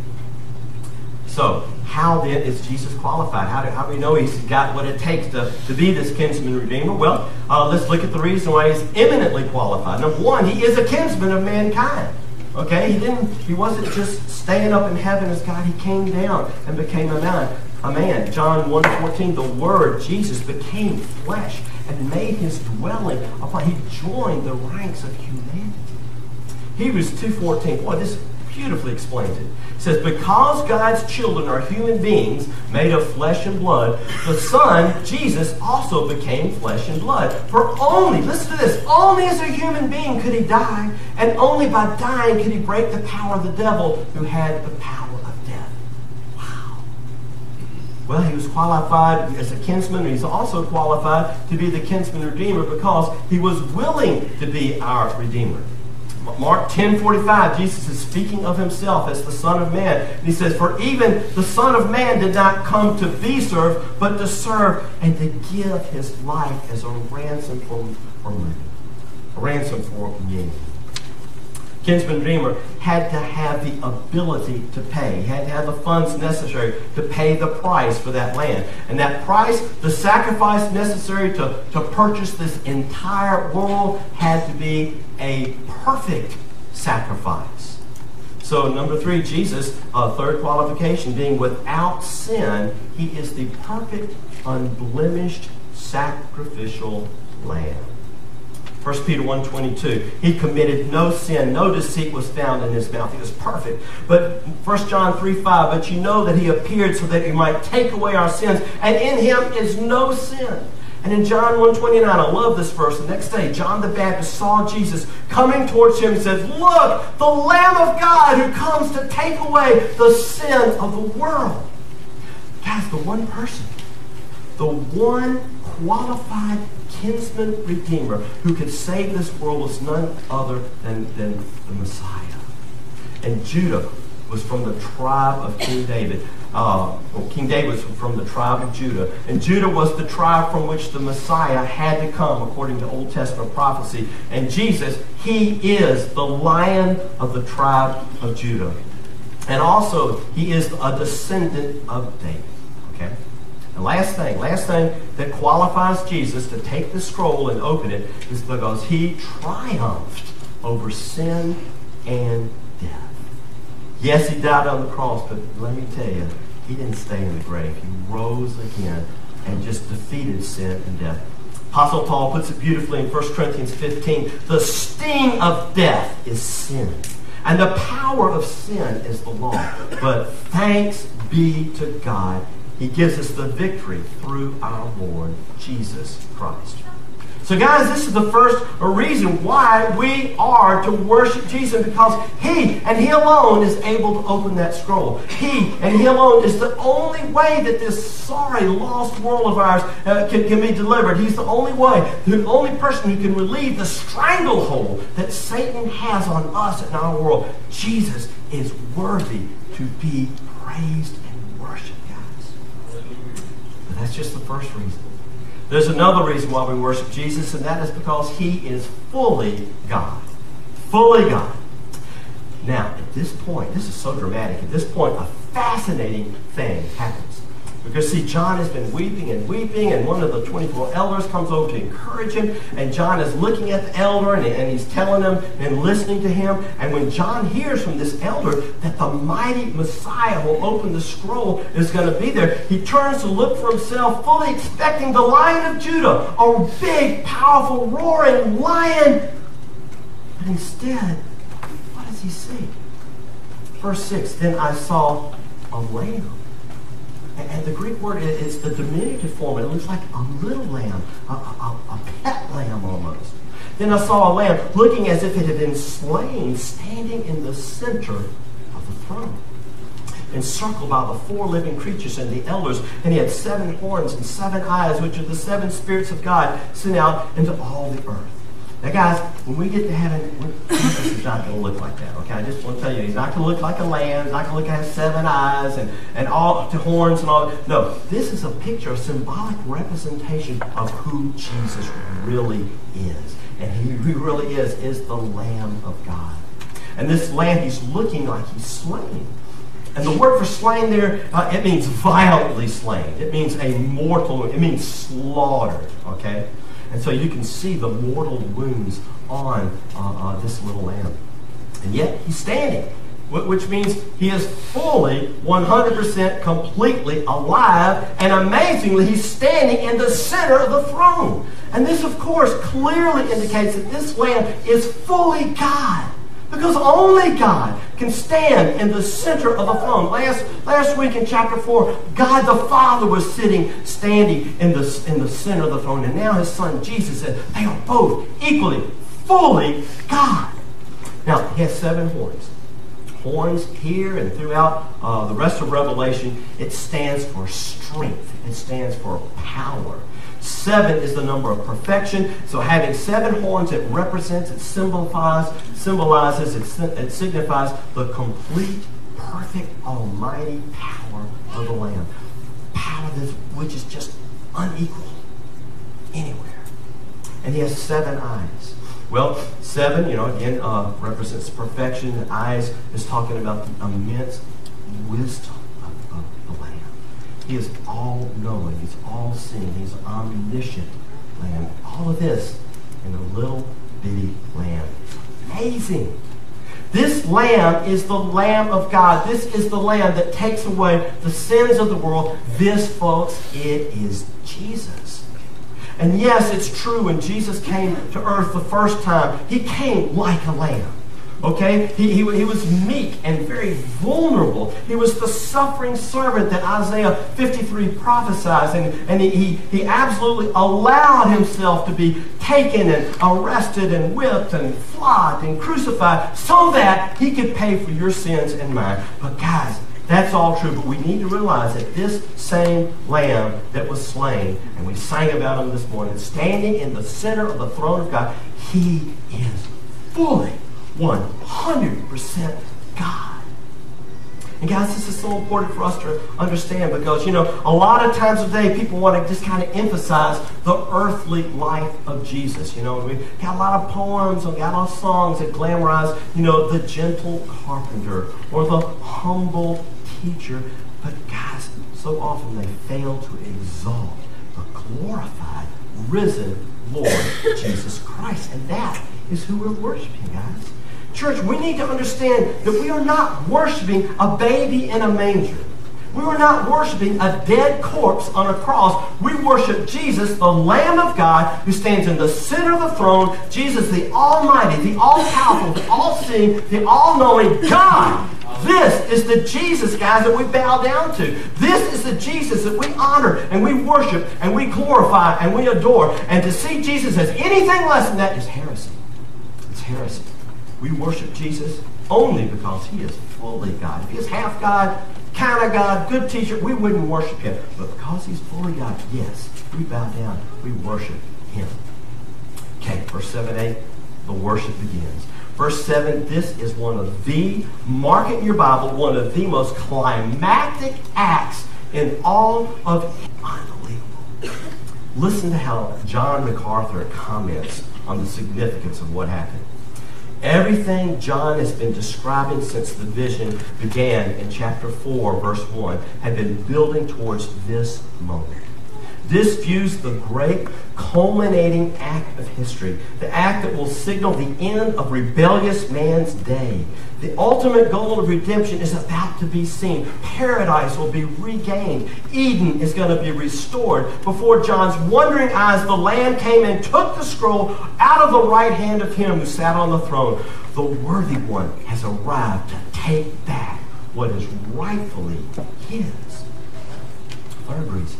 So, how then is Jesus qualified? How do, how do we know he's got what it takes to, to be this kinsman redeemer? Well, uh, let's look at the reason why he's eminently qualified. Number one, he is a kinsman of mankind. Okay, he didn't. He wasn't just staying up in heaven as God. He came down and became a man. A man. John 1.14, the Word, Jesus, became flesh made his dwelling upon. He joined the ranks of humanity. Hebrews 2.14, boy, this beautifully explains it. It says, Because God's children are human beings made of flesh and blood, the Son, Jesus, also became flesh and blood. For only, listen to this, only as a human being could he die, and only by dying could he break the power of the devil who had the power. Well, he was qualified as a kinsman, and he's also qualified to be the kinsman redeemer because he was willing to be our redeemer. Mark 10 45, Jesus is speaking of himself as the Son of Man. And he says, For even the Son of Man did not come to be served, but to serve and to give his life as a ransom for, for many. A ransom for many. Kinsman Redeemer had to have the ability to pay. He had to have the funds necessary to pay the price for that land. And that price, the sacrifice necessary to, to purchase this entire world, had to be a perfect sacrifice. So, number three, Jesus, uh, third qualification, being without sin, he is the perfect, unblemished, sacrificial lamb. 1 Peter 1.22, he committed no sin, no deceit was found in his mouth. He was perfect. But 1 John 3.5, but you know that he appeared so that he might take away our sins, and in him is no sin. And in John 1.29, I love this verse. The next day, John the Baptist saw Jesus coming towards him and says, Look, the Lamb of God who comes to take away the sin of the world. Guys, the one person, the one qualified kinsman redeemer who could save this world was none other than, than the Messiah. And Judah was from the tribe of King David. Uh, well, King David was from the tribe of Judah. And Judah was the tribe from which the Messiah had to come, according to Old Testament prophecy. And Jesus, he is the lion of the tribe of Judah. And also, he is a descendant of David. And last thing, last thing that qualifies Jesus to take the scroll and open it is because he triumphed over sin and death. Yes, he died on the cross, but let me tell you, he didn't stay in the grave. He rose again and just defeated sin and death. Apostle Paul puts it beautifully in 1 Corinthians 15. The sting of death is sin. And the power of sin is the law. But thanks be to God, He gives us the victory through our Lord Jesus Christ. So, guys, this is the first reason why we are to worship Jesus because He and He alone is able to open that scroll. He and He alone is the only way that this sorry, lost world of ours uh, can, can be delivered. He's the only way, the only person who can relieve the stranglehold that Satan has on us and our world. Jesus is worthy to be praised and worshiped, that's just the first reason. There's another reason why we worship Jesus, and that is because he is fully God. Fully God. Now, at this point, this is so dramatic. At this point, a fascinating thing happens. Because, see, John has been weeping and weeping, and one of the 24 elders comes over to encourage him. And John is looking at the elder, and, and he's telling him and listening to him. And when John hears from this elder that the mighty Messiah will open the scroll, is going to be there, he turns to look for himself, fully expecting the Lion of Judah, a big, powerful, roaring lion. But instead, what does he see? Verse 6 Then I saw a lamb and the Greek word is the diminutive form. It looks like a little lamb, a, a, a, pet lamb almost. Then I saw a lamb looking as if it had been slain, standing in the center of the throne, encircled by the four living creatures and the elders. And he had seven horns and seven eyes, which are the seven spirits of God sent out into all the earth. Now, guys, when we get to heaven, Jesus is not going to look like that. Okay, I just want to tell you, he's not going to look like a lamb. He's not going to look like seven eyes and, and all the horns and all. No, this is a picture, a symbolic representation of who Jesus really is, and he, he really is is the Lamb of God. And this lamb, he's looking like he's slain. And the word for slain there, uh, it means violently slain. It means a mortal. It means slaughtered. Okay. And so you can see the mortal wounds on uh, uh, this little lamb. And yet he's standing, which means he is fully, 100% completely alive. And amazingly, he's standing in the center of the throne. And this, of course, clearly indicates that this lamb is fully God. Because only God can stand in the center of the throne. Last, last week in chapter 4, God the Father was sitting, standing in the, in the center of the throne. And now his son Jesus said, they are both equally, fully God. Now, he has seven horns. Horns here and throughout uh, the rest of Revelation, it stands for strength. It stands for power. Seven is the number of perfection. So having seven horns, it represents, it symbolize, symbolizes, it, it signifies the complete, perfect, almighty power of the Lamb. Power which is just unequal anywhere. And he has seven eyes. Well, seven, you know, again, uh, represents perfection. The eyes is talking about the immense wisdom he is all knowing. He's all seeing. He's omniscient lamb. All of this in a little bitty lamb. Amazing. This lamb is the Lamb of God. This is the lamb that takes away the sins of the world. This, folks, it is Jesus. And yes, it's true when Jesus came to earth the first time, he came like a lamb. Okay? He, he, he was meek and very vulnerable. He was the suffering servant that Isaiah 53 prophesies. And, and he, he, he absolutely allowed himself to be taken and arrested and whipped and flogged and crucified so that he could pay for your sins and mine. But guys, That's all true, but we need to realize that this same lamb that was slain, and we sang about him this morning, standing in the center of the throne of God, he is fully 100% God. And guys, this is so important for us to understand because, you know, a lot of times today people want to just kind of emphasize the earthly life of Jesus. You know, we got a lot of poems and got a lot of songs that glamorize, you know, the gentle carpenter or the humble teacher. But guys, so often they fail to exalt the glorified, risen Lord (laughs) Jesus Christ. And that is who we're worshiping, guys. Church, we need to understand that we are not worshiping a baby in a manger. We are not worshiping a dead corpse on a cross. We worship Jesus, the Lamb of God, who stands in the center of the throne. Jesus, the Almighty, the All-Powerful, the All-Seeing, the All-Knowing God. This is the Jesus, guys, that we bow down to. This is the Jesus that we honor and we worship and we glorify and we adore. And to see Jesus as anything less than that is heresy. It's heresy. We worship Jesus only because he is fully God. If he is half God, kind of God, good teacher, we wouldn't worship him. But because he's fully God, yes, we bow down, we worship him. Okay, verse 7 8, the worship begins. Verse 7, this is one of the, mark it in your Bible, one of the most climactic acts in all of unbelievable. Listen to how John MacArthur comments on the significance of what happened. Everything John has been describing since the vision began in chapter 4, verse 1, had been building towards this moment. This views the great culminating act of history, the act that will signal the end of rebellious man's day. The ultimate goal of redemption is about to be seen. Paradise will be regained. Eden is going to be restored. Before John's wondering eyes, the Lamb came and took the scroll out of the right hand of him who sat on the throne. The worthy one has arrived to take back what is rightfully his. Third reason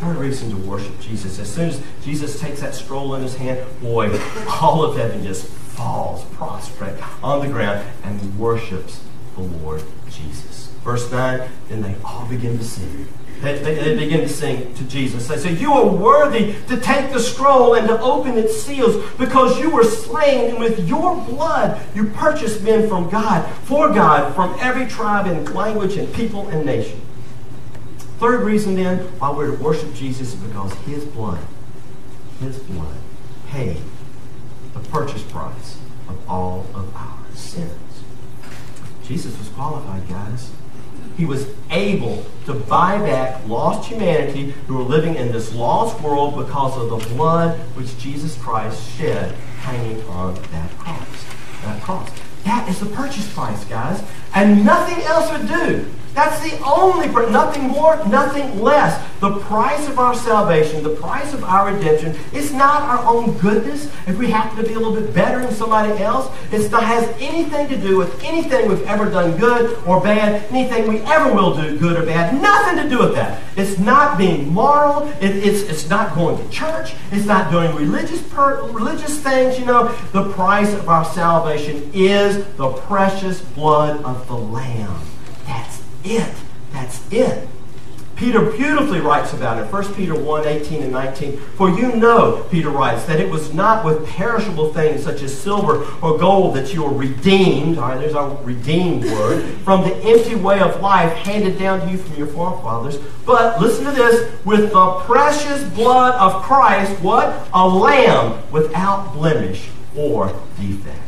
Third reason to worship Jesus. As soon as Jesus takes that scroll in his hand, boy, all of heaven just falls prostrate on the ground and worships the Lord Jesus. Verse 9, then they all begin to sing. They, they, they, begin to sing to Jesus. They say, You are worthy to take the scroll and to open its seals because you were slain, and with your blood you purchased men from God, for God, from every tribe and language and people and nation. Third reason then why we're to worship Jesus is because his blood, his blood paid the purchase price of all of our sins. Jesus was qualified, guys. He was able to buy back lost humanity who were living in this lost world because of the blood which Jesus Christ shed hanging on that cross. That cross. That is the purchase price, guys. And nothing else would do. That's the only, nothing more, nothing less. The price of our salvation, the price of our redemption, is not our own goodness. If we happen to be a little bit better than somebody else, it has anything to do with anything we've ever done good or bad, anything we ever will do good or bad. Nothing to do with that. It's not being moral. It, it's, it's not going to church. It's not doing religious, per, religious things. You know, the price of our salvation is the precious blood the Lamb. That's it. That's it. Peter beautifully writes about it. 1 Peter 1 18 and 19. For you know, Peter writes, that it was not with perishable things such as silver or gold that you were redeemed. All right, there's our redeemed word. (laughs) From the empty way of life handed down to you from your forefathers. But listen to this with the precious blood of Christ, what? A lamb without blemish or defect.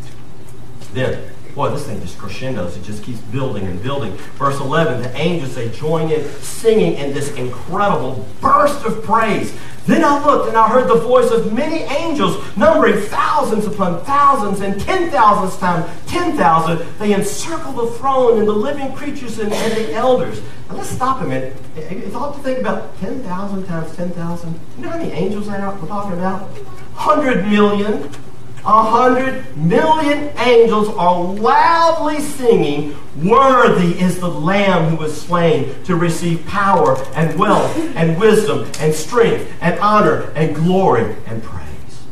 Then, Boy, this thing just crescendos. It just keeps building and building. Verse 11, the angels, they join in singing in this incredible burst of praise. Then I looked and I heard the voice of many angels, numbering thousands upon thousands and ten thousands times ten thousand. They encircle the throne and the living creatures and, and the elders. Now let's stop a minute. It's all to think about 10,000 times 10,000. You know how many angels we're talking about? 100 million. A hundred million angels are loudly singing, Worthy is the Lamb who was slain to receive power and wealth and wisdom and strength and honor and glory and praise.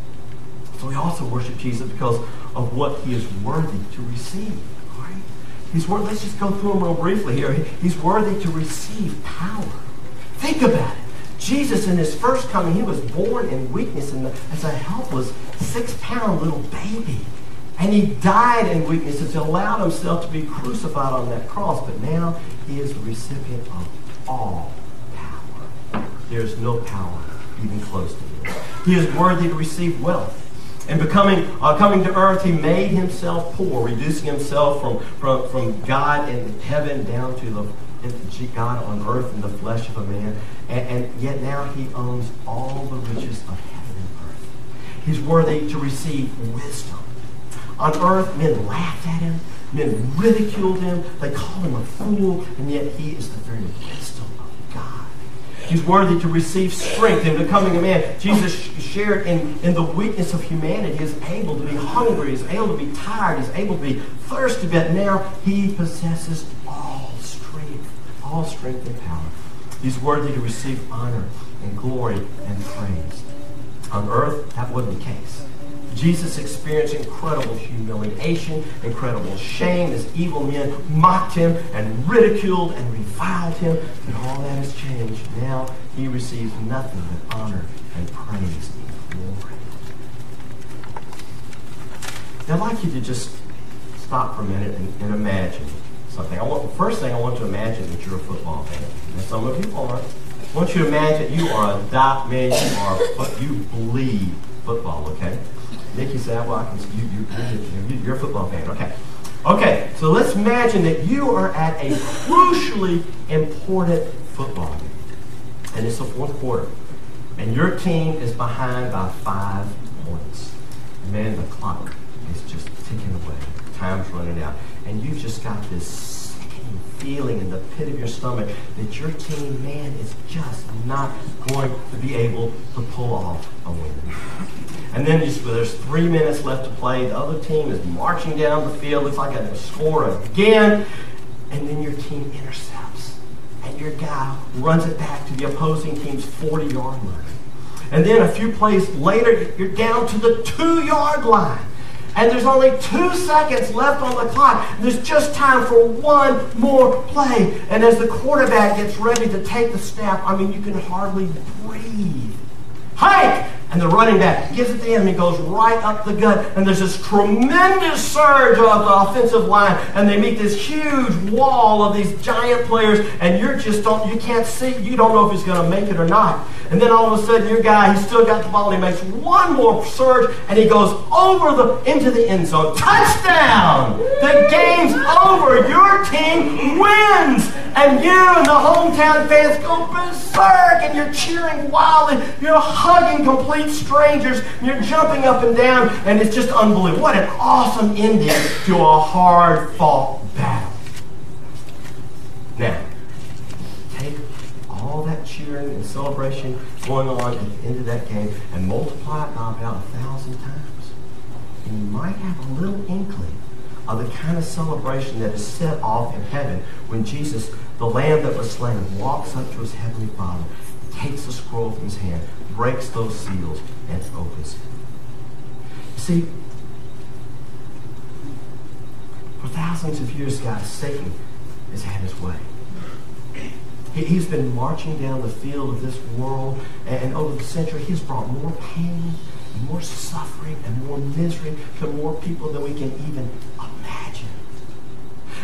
So we also worship Jesus because of what he is worthy to receive. Right? He's worthy, let's just go through them real briefly here. He's worthy to receive power. Think about it. Jesus, in his first coming, he was born in weakness and as a helpless six-pound little baby. And he died in weakness and allowed himself to be crucified on that cross. But now he is the recipient of all power. There is no power even close to him. He is worthy to receive wealth. And becoming, uh, coming to earth, he made himself poor, reducing himself from, from, from God in heaven down to the God on earth in the flesh of a man. And, and yet now he owns all the riches of heaven and earth. He's worthy to receive wisdom. On earth, men laughed at him. Men ridiculed him. They called him a fool. And yet he is the very wisdom of God. He's worthy to receive strength in becoming a man. Jesus shared in, in the weakness of humanity. He is able to be hungry. He is able to be tired. He is able to be thirsty. But now he possesses all strength. All strength and power. He's worthy to receive honor and glory and praise. On earth, that wasn't the case. Jesus experienced incredible humiliation, incredible shame as evil men mocked him and ridiculed and reviled him. But all that has changed. Now he receives nothing but honor and praise and glory. I'd like you to just stop for a minute and, and imagine something. I want, first thing I want to imagine that you're a football fan. And some of you are. I want you to imagine you are a dot man, you are, you bleed football, okay? Nikki said, well, I can, you, you, you're a football fan. Okay. Okay, so let's imagine that you are at a crucially important football game. And it's the fourth quarter. And your team is behind by five points. Man, the clock is just ticking away. Time's running out. And you've just got this feeling in the pit of your stomach that your team, man, is just not going to be able to pull off a win. And then there's three minutes left to play. The other team is marching down the field. Looks like they're score again. And then your team intercepts. And your guy runs it back to the opposing team's 40 yard line. And then a few plays later, you're down to the two yard line. And there's only two seconds left on the clock. There's just time for one more play. And as the quarterback gets ready to take the snap, I mean, you can hardly breathe. Hike! And the running back gives it to him. He goes right up the gut. And there's this tremendous surge of the offensive line. And they meet this huge wall of these giant players. And you're just don't, you can't see, you don't know if he's going to make it or not. And then all of a sudden, your guy, he's still got the ball. He makes one more surge. And he goes over the, into the end zone. Touchdown! The game's over. Your team wins. And you and the hometown fans go berserk. And you're cheering wildly. You're hugging complete strangers. You're jumping up and down, and it's just unbelievable. What an awesome ending to a hard fought battle. Now, take all that cheering and celebration going on at the end of that game and multiply it by about a thousand times. And you might have a little inkling of the kind of celebration that is set off in heaven when Jesus, the Lamb that was slain, walks up to his heavenly Father, takes the scroll from his hand, breaks those seals and opens it. See, for thousands of years, guys, Satan has had his way. He, has been marching down the field of this world, and, and over the century, he's brought more pain, more suffering, and more misery to more people than we can even imagine.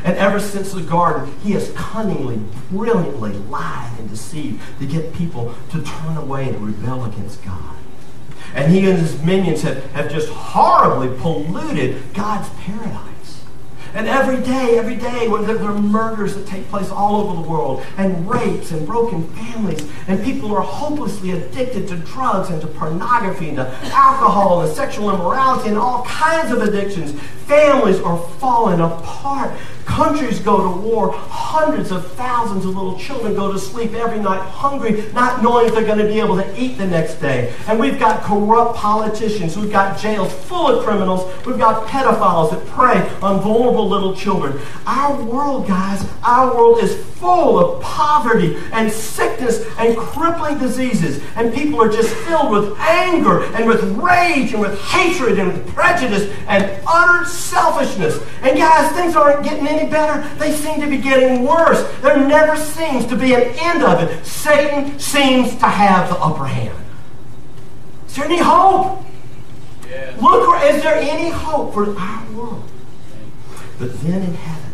And ever since the garden, he has cunningly, brilliantly lied and deceived to get people to turn away and rebel against God. And he and his minions have, have just horribly polluted God's paradise. And every day, every day, there, are murders that take place all over the world, and rapes and broken families, and people are hopelessly addicted to drugs and to pornography and to alcohol and sexual immorality and all kinds of addictions. Families are falling apart. Countries go to war. Hundreds of thousands of little children go to sleep every night hungry, not knowing if they're going to be able to eat the next day. And we've got corrupt politicians. We've got jails full of criminals. We've got pedophiles that prey on vulnerable little children. Our world, guys, our world is full of poverty and sickness and crippling diseases. And people are just filled with anger and with rage and with hatred and with prejudice and utter selfishness. And guys, things aren't getting any any better. They seem to be getting worse. There never seems to be an end of it. Satan seems to have the upper hand. Is there any hope? Yes. Look, is there any hope for our world? But then in heaven,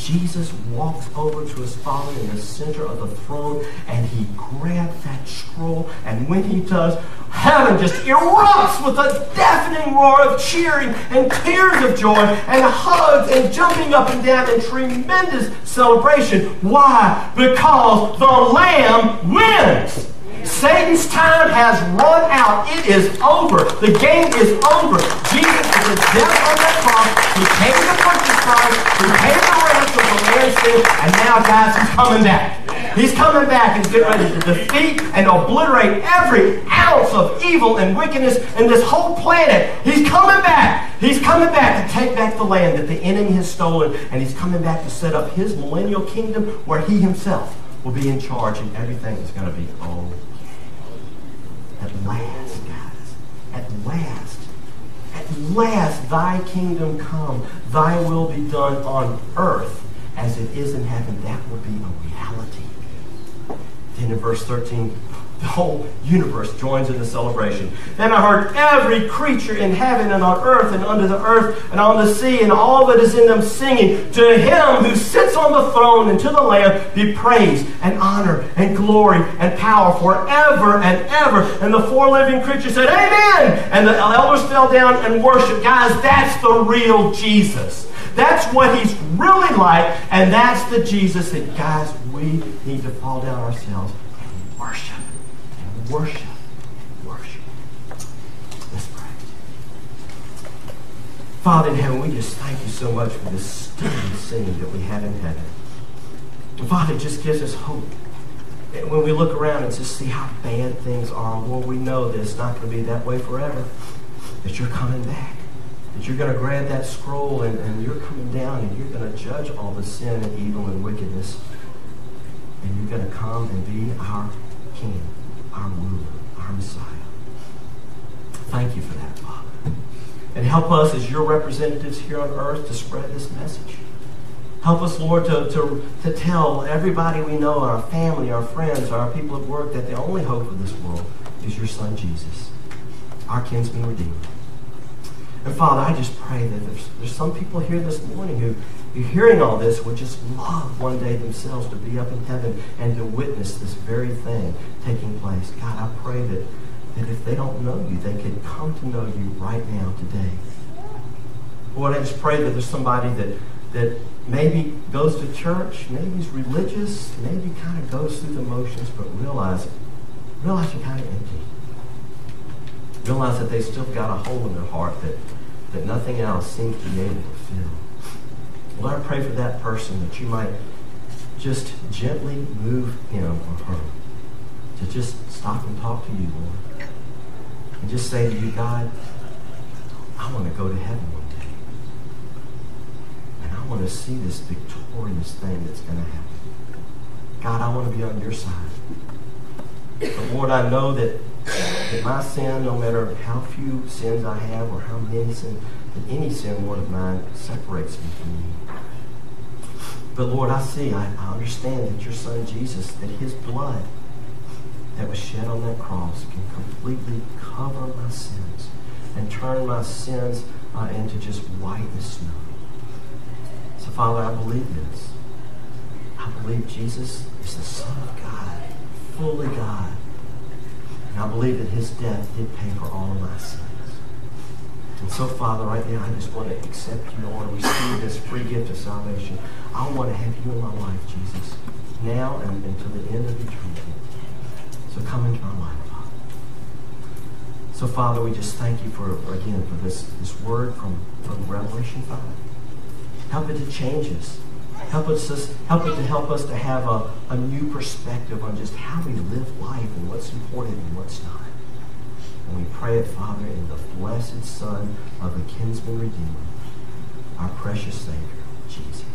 Jesus walks over to his Father in the center of the throne and he grabs that scroll. And when he does, heaven just erupts with a deafening roar of cheering and tears of joy and hugs and jumping up and down in tremendous celebration. Why? Because the Lamb wins. Satan's time has run out. It is over. The game is over. Jesus is the death on that cross. He came to purchase price. He paid the ransom for man's sin. And now, guys, he's coming back. He's coming back and getting ready to defeat and obliterate every ounce of evil and wickedness in this whole planet. He's coming back. He's coming back to take back the land that the enemy has stolen. And he's coming back to set up his millennial kingdom where he himself will be in charge and everything is going to be okay. At last, guys, at last, at last, thy kingdom come, thy will be done on earth as it is in heaven. That will be a reality. Then in verse 13, the whole universe joins in the celebration. Then I heard every creature in heaven and on earth and under the earth and on the sea and all that is in them singing, To him who sits on the throne and to the Lamb be praise and honor and glory and power forever and ever. And the four living creatures said, Amen. And the elders fell down and worshiped. Guys, that's the real Jesus. That's what he's really like, and that's the Jesus that, guys, we need to fall down ourselves. Worship. Worship. Let's pray. Father in heaven, we just thank you so much for this stunning scene that we have in heaven. Father, it just gives us hope. And when we look around and just see how bad things are, well, we know that it's not going to be that way forever. That you're coming back. That you're going to grab that scroll and, and you're coming down and you're going to judge all the sin and evil and wickedness. And you're going to come and be our king our ruler, our Messiah. Thank you for that, Father. And help us as your representatives here on earth to spread this message. Help us, Lord, to, to, to tell everybody we know, our family, our friends, our people at work, that the only hope of this world is your Son, Jesus, our kinsman redeemer. And Father, I just pray that there's, there's some people here this morning who, who hearing all this would just love one day themselves to be up in heaven and to witness this very thing taking place. God, I pray that, that if they don't know you, they could come to know you right now today. Lord, I just pray that there's somebody that, that maybe goes to church, maybe is religious, maybe kind of goes through the motions, but realize, realize you're kind of empty realize that they still got a hole in their heart that, that nothing else seems to be able to. Lord, I pray for that person that you might just gently move him or her to just stop and talk to you, Lord. And just say to you, God, I want to go to heaven one day. And I want to see this victorious thing that's going to happen. God, I want to be on your side. But Lord, I know that that my sin, no matter how few sins I have or how many sins, that any sin, Lord, of mine separates me from you. But Lord, I see, I, I understand that your Son Jesus, that his blood that was shed on that cross can completely cover my sins and turn my sins uh, into just white as snow. So, Father, I believe this. I believe Jesus is the Son of God, fully God, and I believe that his death did pay for all of my sins. And so, Father, right now, I just want to accept you. I want to receive this free gift of salvation. I want to have you in my life, Jesus, now and until the end of eternity. So come into my life, Father. So, Father, we just thank you for, again, for this, this word from, from Revelation 5. Help it to change us. Help us, help it to help us to have a, a new perspective on just how we live life and what's important and what's not. And we pray it, Father, in the blessed Son of the kinsman Redeemer, our precious Savior, Jesus.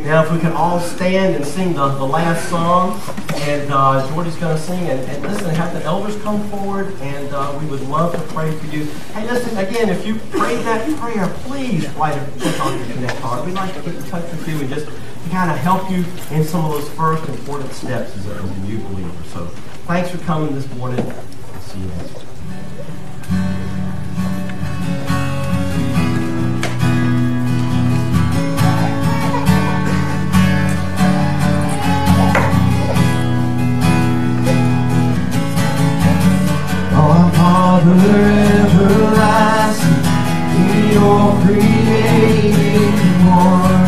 Now, if we could all stand and sing the, the last song. and uh, Jordy's going to sing. And, and, listen, have the elders come forward, and uh, we would love to pray for you. Hey, listen, again, if you prayed that prayer, please write a on your Connect card. We'd like to get in touch with you and just kind of help you in some of those first important steps as a, as a new believer. So thanks for coming this morning. I'll see you next week. Father everlasting, in your creating one,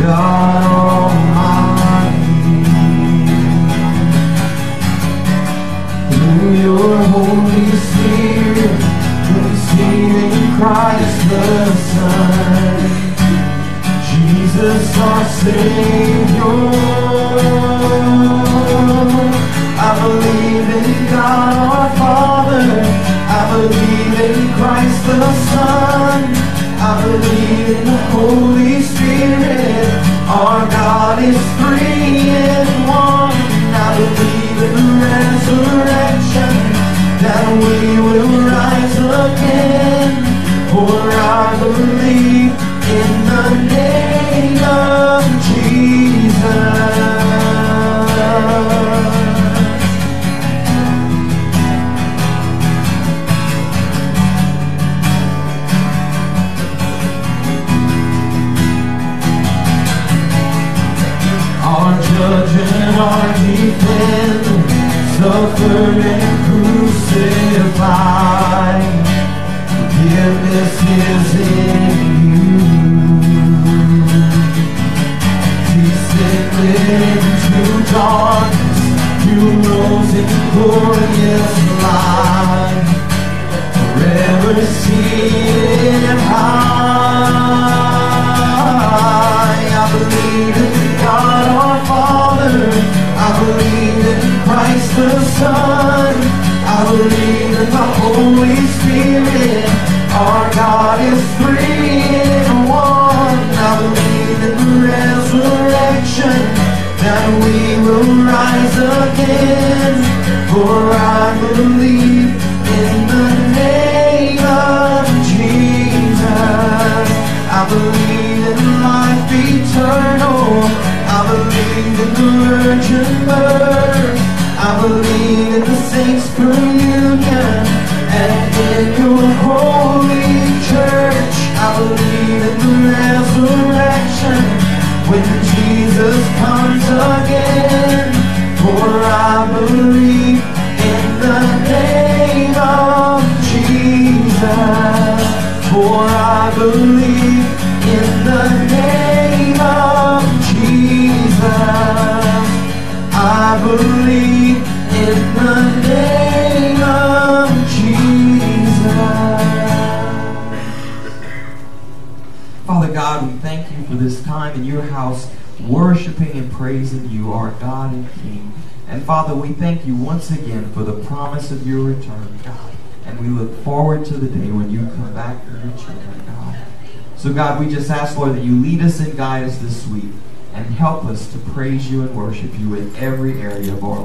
God Almighty. Through your Holy Spirit, receiving Christ the Son, Jesus our Savior. So, God, we just ask, Lord, that you lead us and guide us this week and help us to praise you and worship you in every area of our life,